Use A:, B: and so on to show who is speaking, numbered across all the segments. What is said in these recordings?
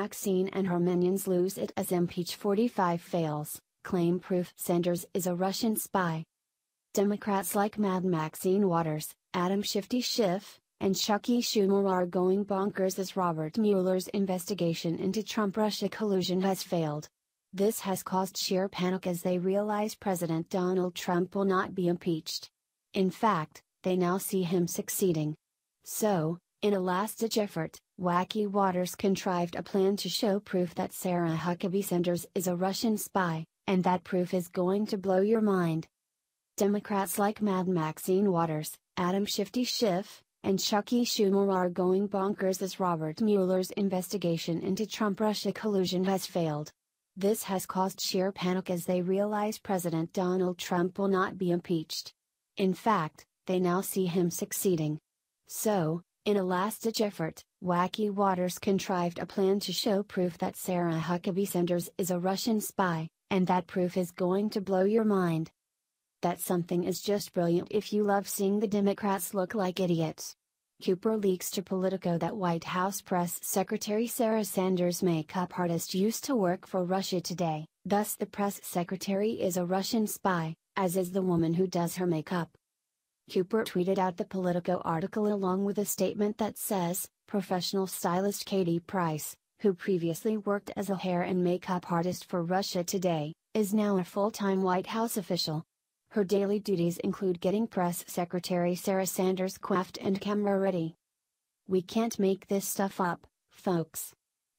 A: Maxine and her minions lose it as Impeach 45 fails, claim proof Sanders is a Russian spy. Democrats like Mad Maxine Waters, Adam Shifty Schiff, and Chucky Schumer are going bonkers as Robert Mueller's investigation into Trump Russia collusion has failed. This has caused sheer panic as they realize President Donald Trump will not be impeached. In fact, they now see him succeeding. So, in a last ditch effort, Wacky Waters contrived a plan to show proof that Sarah Huckabee Sanders is a Russian spy, and that proof is going to blow your mind. Democrats like Mad Maxine Waters, Adam Shifty Schiff, and Chucky Schumer are going bonkers as Robert Mueller's investigation into Trump Russia collusion has failed. This has caused sheer panic as they realize President Donald Trump will not be impeached. In fact, they now see him succeeding. So, in a last ditch effort, Wacky Waters contrived a plan to show proof that Sarah Huckabee Sanders is a Russian spy, and that proof is going to blow your mind. That something is just brilliant if you love seeing the Democrats look like idiots. Cooper leaks to Politico that White House Press Secretary Sarah Sanders' makeup artist used to work for Russia Today, thus, the press secretary is a Russian spy, as is the woman who does her makeup. Cooper tweeted out the Politico article along with a statement that says Professional stylist Katie Price, who previously worked as a hair and makeup artist for Russia Today, is now a full time White House official. Her daily duties include getting Press Secretary Sarah Sanders coiffed and camera ready. We can't make this stuff up, folks.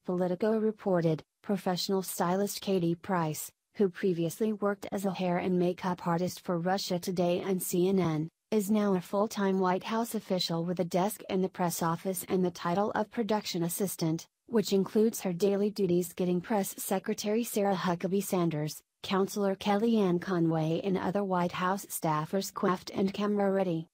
A: Politico reported, professional stylist Katie Price, who previously worked as a hair and makeup artist for Russia Today and CNN, is now a full time White House official with a desk in the press office and the title of production assistant, which includes her daily duties getting Press Secretary Sarah Huckabee Sanders, Counselor Kellyanne Conway and other White House staffers coiffed and camera ready.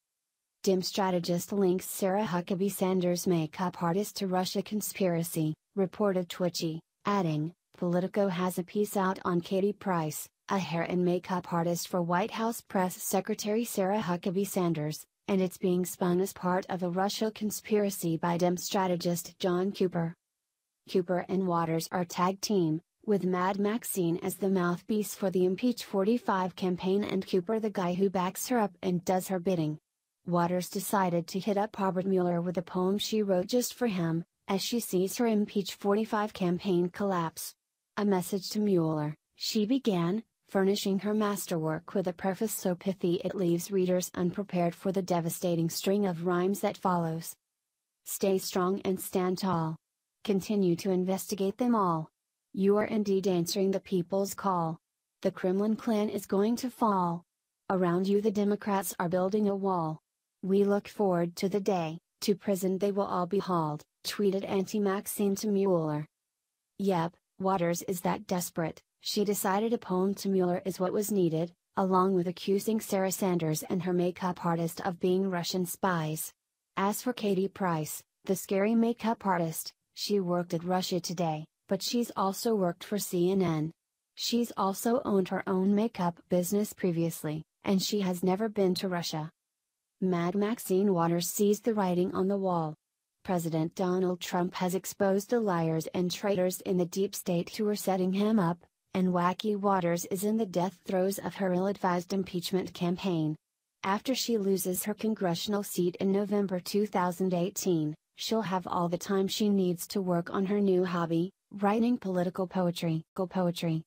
A: Dem strategist links Sarah Huckabee Sanders' makeup artist to Russia conspiracy, reported Twitchy, adding, Politico has a piece out on Katie Price, a hair and makeup artist for White House Press Secretary Sarah Huckabee Sanders, and it's being spun as part of a Russia conspiracy by Dem strategist John Cooper. Cooper and Waters are tag team, with Mad Maxine as the mouthpiece for the Impeach 45 campaign and Cooper the guy who backs her up and does her bidding. Waters decided to hit up Robert Mueller with a poem she wrote just for him, as she sees her Impeach 45 campaign collapse. A message to Mueller, she began, furnishing her masterwork with a preface so pithy it leaves readers unprepared for the devastating string of rhymes that follows. Stay strong and stand tall. Continue to investigate them all. You are indeed answering the people's call. The Kremlin clan is going to fall. Around you, the Democrats are building a wall. We look forward to the day, to prison they will all be hauled, tweeted Auntie Maxine to Mueller. Yep, Waters is that desperate, she decided a poem to Mueller is what was needed, along with accusing Sarah Sanders and her makeup artist of being Russian spies. As for Katie Price, the scary makeup artist, she worked at Russia Today, but she's also worked for CNN. She's also owned her own makeup business previously, and she has never been to Russia. Mad Maxine Waters sees the writing on the wall. President Donald Trump has exposed the liars and traitors in the deep state who are setting him up, and Wacky Waters is in the death throes of her ill advised impeachment campaign. After she loses her congressional seat in November 2018, she'll have all the time she needs to work on her new hobby, writing political poetry. Go Poetry.